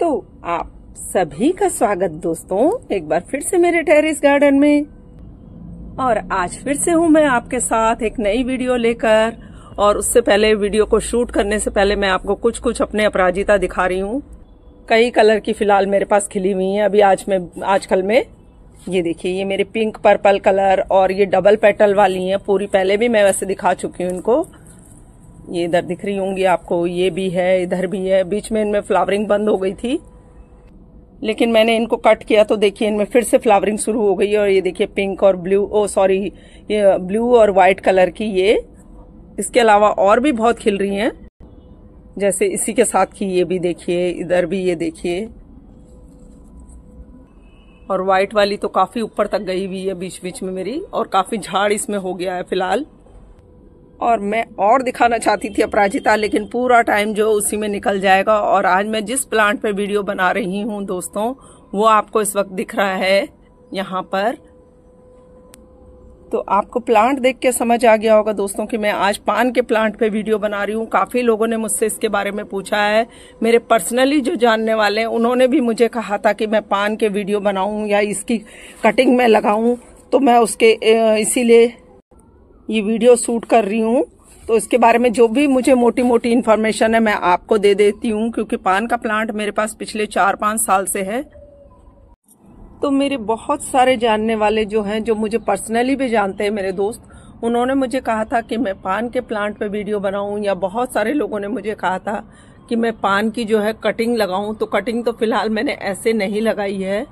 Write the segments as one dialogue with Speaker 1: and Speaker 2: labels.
Speaker 1: तो आप सभी का स्वागत दोस्तों, एक बार फिर से मेरे टेरिस गार्डन में। और आज फिर से हूँ मैं आपके साथ एक नई वीडियो लेकर। और उससे पहले वीडियो को शूट करने से पहले मैं आपको कुछ कुछ अपने अपराजिता दिखा रही हूँ। कई कलर की फ़िलहाल मेरे पास खिली हुई है। अभी आज में, आजकल में, ये देखिए, ये मेरे पिंक, पर्पल कलर और ये डबल पेटल वाली हैं। पूरी पहले भी मैं वैसे दिखा चुकी हूँ इनको। ये इधर दिख रही होंगी आपको, ये भी है, इधर भी है। बीच में इनमें फ्लावरिंग बंद हो गई थी। लेकिन मैंने इनको कट किया तो देखिए इनमें फिर से फ्लावरिंग शुरू हो गई और ये देखिए पिंक और ब्लू ओ सॉरी ये ब्लू और व्हाइट कलर की ये। इसके अलावा और भी बहुत खिल रही हैं। जैसे इसी के साथ की ये भी देखिए, इधर भी ये देखिए। और व्हाइट वाली तो काफ़ी ऊपर तक गई हुई है बीच बीच में मेरी। और काफ़ी झाड़ इसमें हो गया है फ़िलहाल। और मैं और दिखाना चाहती थी अपराजिता, लेकिन पूरा टाइम जो उसी में निकल जाएगा। और आज मैं जिस प्लांट पे वीडियो बना रही हूँ दोस्तों, वो आपको इस वक्त दिख रहा है यहाँ पर। तो आपको प्लांट देख के समझ आ गया होगा दोस्तों कि मैं आज पान के प्लांट पे वीडियो बना रही हूँ। काफ़ी लोगों ने मुझसे इसके बारे में पूछा है। मेरे पर्सनली जो जानने वाले हैं, उन्होंने भी मुझे कहा था कि मैं पान के वीडियो बनाऊँ या इसकी कटिंग में लगाऊँ तो मैं उसके इसीलिए ये वीडियो शूट कर रही हूँ। तो इसके बारे में जो भी मुझे मोटी मोटी इन्फॉर्मेशन है, मैं आपको दे देती हूँ, क्योंकि पान का प्लांट मेरे पास पिछले चार पाँच साल से है। तो मेरे बहुत सारे जानने वाले जो हैं, जो मुझे पर्सनली भी जानते हैं, मेरे दोस्त, उन्होंने मुझे कहा था कि मैं पान के प्लांट पे वीडियो बनाऊँ, या बहुत सारे लोगों ने मुझे कहा था कि मैं पान की जो है कटिंग लगाऊँ। तो कटिंग तो फ़िलहाल मैंने ऐसे नहीं लगाई है।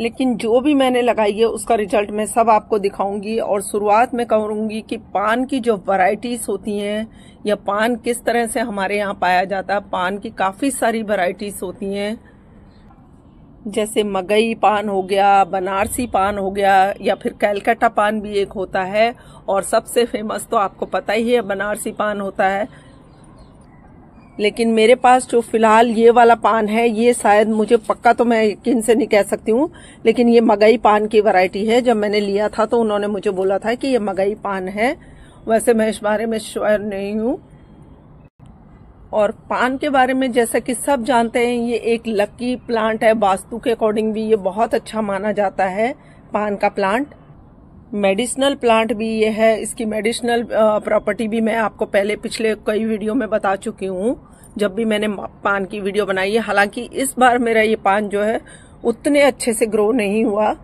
Speaker 1: लेकिन जो भी मैंने लगाई है, उसका रिज़ल्ट मैं सब आपको दिखाऊँगी और शुरुआत में कहूँगी कि पान की जो वैरायटीज होती हैं, या पान किस तरह से हमारे यहाँ पाया जाता है, पान की काफ़ी सारी वैरायटीज होती हैं। जैसे मगई पान हो गया, बनारसी पान हो गया, या फिर कैलकाटा पान भी एक होता है। और सबसे फ़ेमस तो आपको पता ही है, बनारसी पान होता है। लेकिन मेरे पास जो फ़िलहाल ये वाला पान है, ये शायद मुझे पक्का तो मैं यकीन से नहीं कह सकती हूँ, लेकिन ये मगई पान की वैरायटी है। जब मैंने लिया था तो उन्होंने मुझे बोला था कि ये मगई पान है। वैसे मैं इस बारे में श्योर नहीं हूँ। और पान के बारे में जैसा कि सब जानते हैं, ये एक लकी प्लांट है। वास्तु के अकॉर्डिंग भी ये बहुत अच्छा माना जाता है, पान का प्लांट। मेडिसिनल प्लांट भी ये है, इसकी मेडिसिनल प्रॉपर्टी भी मैं आपको पहले पिछले कई वीडियो में बता चुकी हूँ, जब भी मैंने पान की वीडियो बनाई है। हालाँकि इस बार मेरा ये पान जो है, उतने अच्छे से ग्रो नहीं हुआ,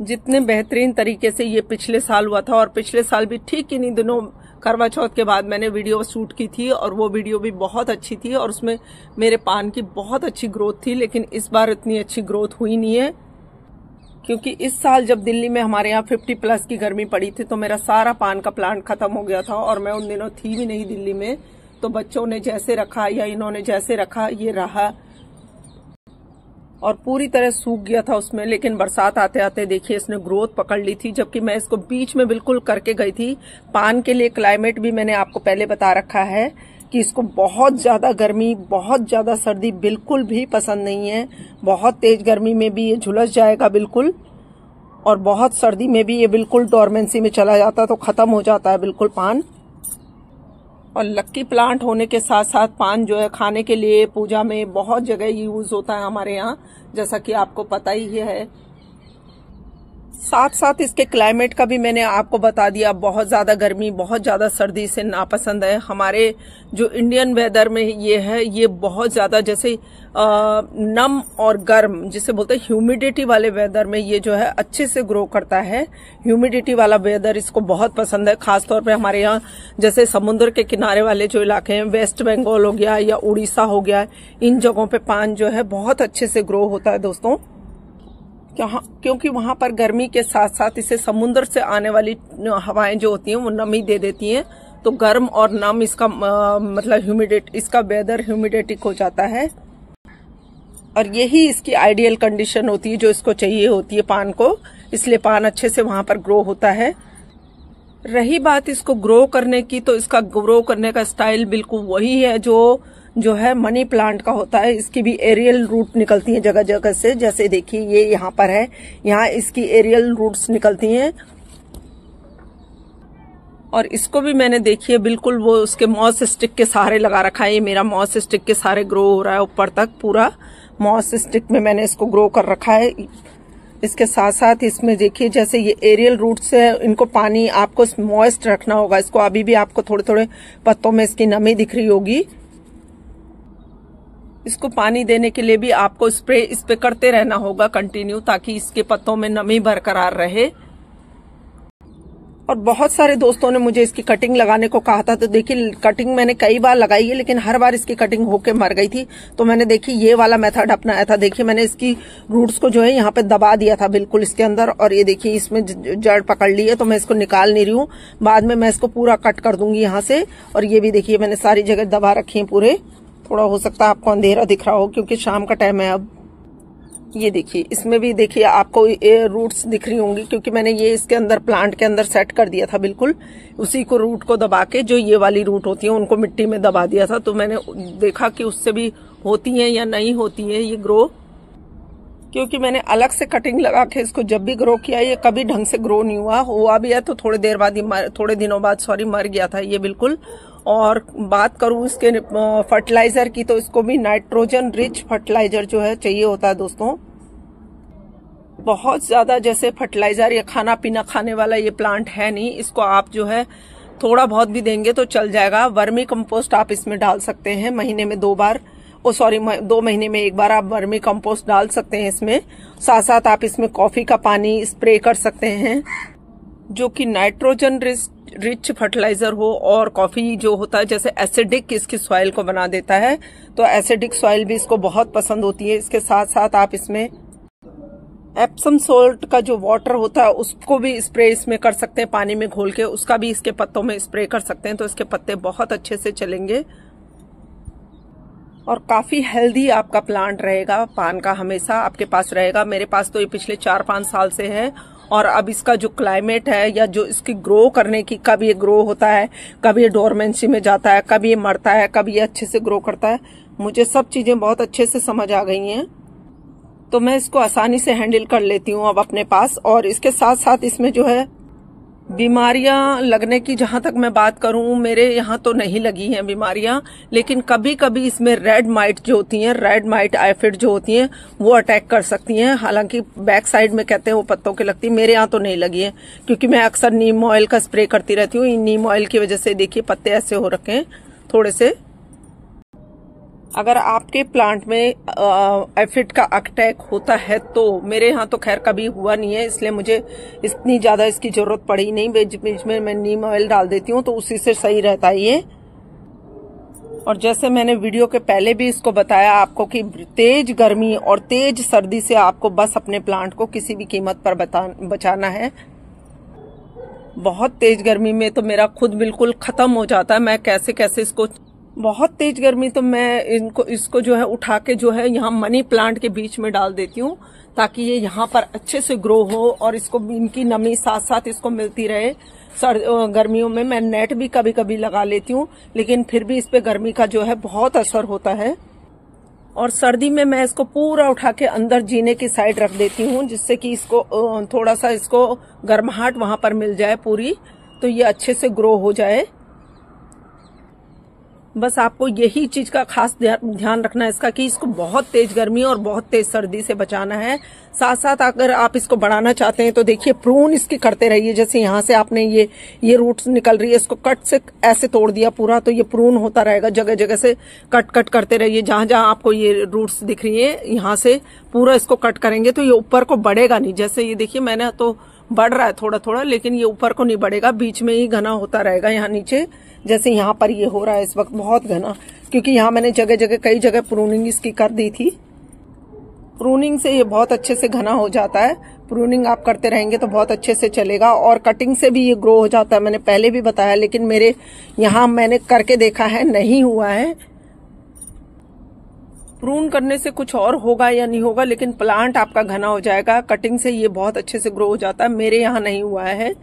Speaker 1: जितने बेहतरीन तरीके से ये पिछले साल हुआ था, और पिछले साल भी ठीक इन्हीं दिनों करवा चौथ के बाद मैंने वीडियो शूट की थी, और वो वीडियो भी बहुत अच्छी थी, और उसमें मेरे पान की बहुत अच्छी ग्रोथ थी, लेकिन इस बार इतनी अच्छी ग्रोथ हुई नहीं है। क्योंकि इस साल जब दिल्ली में हमारे यहाँ 50 प्लस की गर्मी पड़ी थी तो मेरा सारा पान का प्लांट खत्म हो गया था और मैं उन दिनों थी भी नहीं दिल्ली में। तो बच्चों ने जैसे रखा या इन्होंने जैसे रखा, ये रहा। और पूरी तरह सूख गया था उसमें, लेकिन बरसात आते आते देखिए, इसने ग्रोथ पकड़ ली थी, जबकि मैं इसको बीच में बिल्कुल करके गई थी। पान के लिए क्लाइमेट भी मैंने आपको पहले बता रखा है। कि इसको बहुत ज़्यादा गर्मी, बहुत ज़्यादा सर्दी बिल्कुल भी पसंद नहीं है। बहुत तेज गर्मी में भी ये झुलस जाएगा बिल्कुल, और बहुत सर्दी में भी ये बिल्कुल डोरमेंसी में चला जाता तो खत्म हो जाता है बिल्कुल पान। और लक्की प्लांट होने के साथ साथ पान जो है खाने के लिए पूजा में बहुत जगह यूज़ होता है हमारे यहाँ, जैसा कि आपको पता ही है। साथ साथ इसके क्लाइमेट का भी मैंने आपको बता दिया, बहुत ज़्यादा गर्मी, बहुत ज़्यादा सर्दी से नापसंद है। हमारे जो इंडियन वेदर में ये है, ये बहुत ज़्यादा जैसे नम और गर्म, जिसे बोलते हैं ह्यूमिडिटी वाले वेदर में ये जो है अच्छे से ग्रो करता है। ह्यूमिडिटी वाला वेदर इसको बहुत पसंद है, खासतौर पर हमारे यहाँ जैसे समुद्र के किनारे वाले जो इलाके हैं वेस्ट बंगाल हो गया या उड़ीसा हो गया, इन जगहों पर पान जो है बहुत अच्छे से ग्रो होता है दोस्तों। क्योंकि वहाँ पर गर्मी के साथ साथ इसे समुद्र से आने वाली हवाएँ जो होती हैं, वो नमी दे देती हैं। तो गर्म और नम इसका मतलब ह्यूमिडेट इसका वेदर ह्यूमिडेटिक हो जाता है। और यही इसकी आइडियल कंडीशन होती है, जो इसको चाहिए होती है पान को। इसलिए पान अच्छे से वहाँ पर ग्रो होता है। रही बात इसको ग्रो करने की तो इसका ग्रो करने का स्टाइल बिल्कुल वही है, जो जो है मनी प्लांट का होता है, इसकी भी एरियल रूट निकलती है जगह जगह से। जैसे देखिए, ये यहाँ पर है। यहाँ इसकी एरियल रूट्स निकलती हैं। और इसको भी मैंने देखिए, बिल्कुल वो उसके मॉस स्टिक के सहारे लगा रखा है। ये मेरा मॉस स्टिक के सहारे ग्रो हो रहा है ऊपर तक पूरा। मॉस स्टिक में मैंने इसको ग्रो कर रखा है। इसके साथ साथ इसमें देखिए, जैसे ये एरियल रूट्स है, इनको पानी, आपको मॉइस्ट रखना होगा। इसको अभी भी आपको थोड़े थोड़े पत्तों में इसकी नमी दिख रही होगी। इसको पानी देने के लिए भी आपको स्प्रे इस पे करते रहना होगा कंटिन्यू ताकि इसके पत्तों में नमी बरकरार रहे। और बहुत सारे दोस्तों ने मुझे इसकी कटिंग लगाने को कहा था तो देखिए कटिंग मैंने कई बार लगाई है, लेकिन हर बार इसकी कटिंग होके मर गई थी। तो मैंने देखी, ये वाला मेथड अपनाया था। देखिए, मैंने इसकी रूट्स को जो है यहाँ पे दबा दिया था बिल्कुल इसके अंदर, और ये देखिए, इसमें जड़ पकड़ ली है तो मैं इसको निकाल नहीं रही हूँ। बाद में मैं इसको पूरा कट कर दूँगी यहाँ से, और ये भी देखिए, मैंने सारी जगह दबा रखी है पूरे। थोड़ा हो सकता है आपको अंधेरा दिख रहा हो, क्योंकि शाम का टाइम है अब। ये देखिए, इसमें भी देखिए, आपको रूट्स दिख रही होंगी, क्योंकि मैंने ये इसके अंदर प्लांट के अंदर सेट कर दिया था बिल्कुल। उसी को रूट को दबा के, जो ये वाली रूट होती है, उनको मिट्टी में दबा दिया था। तो मैंने देखा कि उससे भी होती है या नहीं होती है, ये ग्रो क्योंकि मैंने अलग से कटिंग लगा के इसको जब भी ग्रो किया, ये कभी ढंग से ग्रो नहीं हुआ। हुआ भी है तो थोड़ी देर बाद ही थोड़े दिनों बाद सॉरी मर गया था ये बिल्कुल। और बात करूँ इसके फर्टिलाइज़र की तो इसको भी नाइट्रोजन रिच फर्टिलाइज़र जो है चाहिए होता है दोस्तों। बहुत ज़्यादा जैसे फर्टिलाइज़र या खाना पीना खाने वाला ये प्लांट है नहीं, इसको आप जो है थोड़ा बहुत भी देंगे तो चल जाएगा। वर्मी कंपोस्ट आप इसमें डाल सकते हैं महीने में दो बार। ओ सॉरी दो महीने में एक बार आप वर्मी कंपोस्ट डाल सकते हैं इसमें। साथ साथ आप इसमें कॉफ़ी का पानी स्प्रे कर सकते हैं। जो कि नाइट्रोजन रिच फर्टिलाइज़र हो और कॉफ़ी जो होता है, जैसे एसिडिक इसकी सॉइल को बना देता है तो एसिडिक सॉइल भी इसको बहुत पसंद होती है। इसके साथ साथ आप इसमें एप्सम सोल्ट का जो वाटर होता है, उसको भी स्प्रे इसमें कर सकते हैं, पानी में घोल के, उसका भी इसके पत्तों में स्प्रे कर सकते हैं तो इसके पत्ते बहुत अच्छे से चलेंगे। और काफ़ी हेल्दी आपका प्लांट रहेगा, पान का हमेशा आपके पास रहेगा। मेरे पास तो ये पिछले चार पाँच साल से है और अब इसका जो क्लाइमेट है या जो इसकी ग्रो करने की, कब ये ग्रो होता है, कब ये डोरमेंसी में जाता है, कब ये मरता है, कब ये अच्छे से ग्रो करता है, मुझे सब चीज़ें बहुत अच्छे से समझ आ गई हैं। तो मैं इसको आसानी से हैंडल कर लेती हूँ अब अपने पास और इसके साथ साथ इसमें जो है बीमारियाँ लगने की जहाँ तक मैं बात करूँ, मेरे यहाँ तो नहीं लगी हैं बीमारियाँ, लेकिन कभी कभी इसमें रेड माइट जो होती हैं रेड माइट आईफिड जो होती हैं, वो अटैक कर सकती हैं। हालाँकि बैक साइड में कहते हैं वो पत्तों के लगती, मेरे यहाँ तो नहीं लगी है, क्योंकि मैं अक्सर नीम ऑयल का स्प्रे करती रहती हूँ। नीम ऑयल की वजह से देखिए पत्ते ऐसे हो रखे हैं, थोड़े से अगर आपके प्लांट में एफिड का अटैक होता है तो मेरे यहाँ तो खैर कभी हुआ नहीं है, इसलिए मुझे इतनी ज़्यादा इसकी ज़रूरत पड़ी नहीं। बीच बीच में मैं नीम ऑयल डाल देती हूँ तो उसी से सही रहता है ये। और जैसे मैंने वीडियो के पहले भी इसको बताया आपको कि तेज गर्मी और तेज सर्दी से आपको बस अपने प्लांट को किसी भी कीमत पर बचाना है। बहुत तेज गर्मी में तो मेरा खुद बिल्कुल खत्म हो जाता है। मैं कैसे कैसे इसको बहुत तेज गर्मी तो मैं इनको, इसको जो है उठा के जो है यहाँ मनी प्लांट के बीच में डाल देती हूँ, ताकि ये यहाँ पर अच्छे से ग्रो हो और इसको, इनकी नमी साथ साथ इसको मिलती रहे। सर गर्मियों में मैं नेट भी कभी कभी लगा लेती हूँ, लेकिन फिर भी इस पे गर्मी का जो है बहुत असर होता है। और सर्दी में मैं इसको पूरा उठा के अंदर जीने की साइड रख देती हूँ, जिससे कि इसको थोड़ा सा इसको गर्माहट वहाँ पर मिल जाए पूरी तो ये अच्छे से ग्रो हो जाए। बस आपको यही चीज़ का खास ध्यान रखना है इसका कि इसको बहुत तेज गर्मी और बहुत तेज सर्दी से बचाना है। साथ साथ अगर आप इसको बढ़ाना चाहते हैं तो देखिए प्रून इसकी करते रहिए। जैसे यहाँ से आपने ये ये रूट्स निकल रही है, इसको कट से ऐसे तोड़ दिया पूरा तो ये प्रून होता रहेगा। जगह जगह से कट कट करते रहिए। जहाँ जहाँ आपको ये रूट्स दिख रही है, यहाँ से पूरा इसको कट करेंगे तो ये ऊपर को बढ़ेगा नहीं। जैसे ये देखिए, मैंने तो बढ़ रहा है थोड़ा थोड़ा लेकिन ये ऊपर को नहीं बढ़ेगा, बीच में ही घना होता रहेगा यहाँ नीचे, जैसे यहाँ पर ये हो रहा है इस वक्त बहुत घना, क्योंकि यहाँ मैंने जगह जगह कई जगह प्रूनिंग इसकी कर दी थी। प्रूनिंग से ये बहुत अच्छे से घना हो जाता है। प्रूनिंग आप करते रहेंगे तो बहुत अच्छे से चलेगा, और कटिंग से भी ये ग्रो हो जाता है, मैंने पहले भी बताया, लेकिन मेरे यहाँ मैंने करके देखा है, नहीं हुआ है। प्रून करने से कुछ और होगा या नहीं होगा, लेकिन प्लांट आपका घना हो जाएगा। कटिंग से ये बहुत अच्छे से ग्रो हो जाता है। मेरे यहाँ नहीं हुआ है।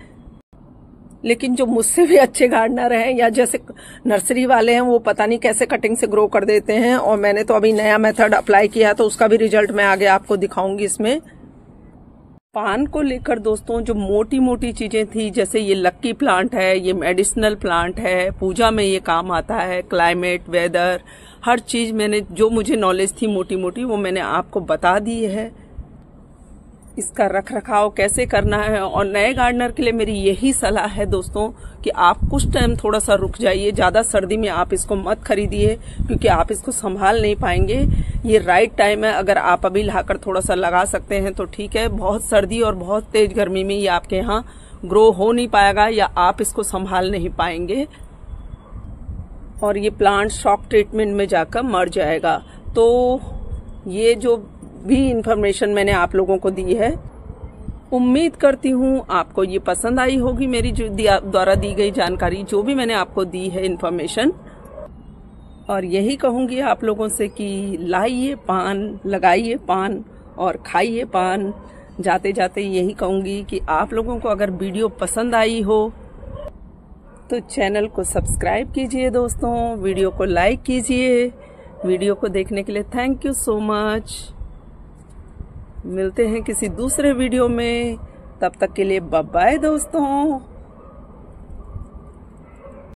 Speaker 1: लेकिन जो मुझसे भी अच्छे गार्डनर हैं या जैसे नर्सरी वाले हैं, वो पता नहीं कैसे कटिंग से ग्रो कर देते हैं। और मैंने तो अभी नया मेथड अप्लाई किया तो उसका भी रिज़ल्ट मैं आगे आपको दिखाऊँगी इसमें। पान को लेकर दोस्तों, जो मोटी मोटी चीज़ें थी, जैसे ये लक्की प्लांट है, ये मेडिसिनल प्लांट है, पूजा में ये काम आता है, क्लाइमेट, वेदर, हर चीज़ मैंने, जो मुझे नॉलेज थी मोटी मोटी वो मैंने आपको बता दी है। इसका रख रखाव कैसे करना है? और नए गार्डनर के लिए मेरी यही सलाह है दोस्तों कि आप कुछ टाइम थोड़ा सा रुक जाइए। ज़्यादा सर्दी में आप इसको मत खरीदिए, क्योंकि आप इसको संभाल नहीं पाएँगे। ये राइट टाइम है। अगर आप अभी लाकर थोड़ा सा लगा सकते हैं तो ठीक है। बहुत सर्दी और बहुत तेज गर्मी में ये आपके यहाँ ग्रो हो नहीं पाएगा या आप इसको संभाल नहीं पाएँगे। और ये प्लांट शॉक ट्रीटमेंट में जाकर मर जाएगा। तो ये जो भी इन्फॉर्मेशन मैंने आप लोगों को दी है। उम्मीद करती हूँ आपको ये पसंद आई होगी मेरी जो द्वारा दी गई जानकारी, जो भी मैंने आपको दी है इन्फॉर्मेशन और यही कहूँगी आप लोगों से कि लाइए पान, लगाइए पान और खाइए पान। जाते जाते यही कहूँगी कि आप लोगों को अगर वीडियो पसंद आई हो तो चैनल को सब्सक्राइब कीजिए दोस्तों, वीडियो को लाइक कीजिए। वीडियो को देखने के लिए थैंक यू सो मच। मिलते हैं किसी दूसरे वीडियो में। तब तक के लिए बाय दोस्तों।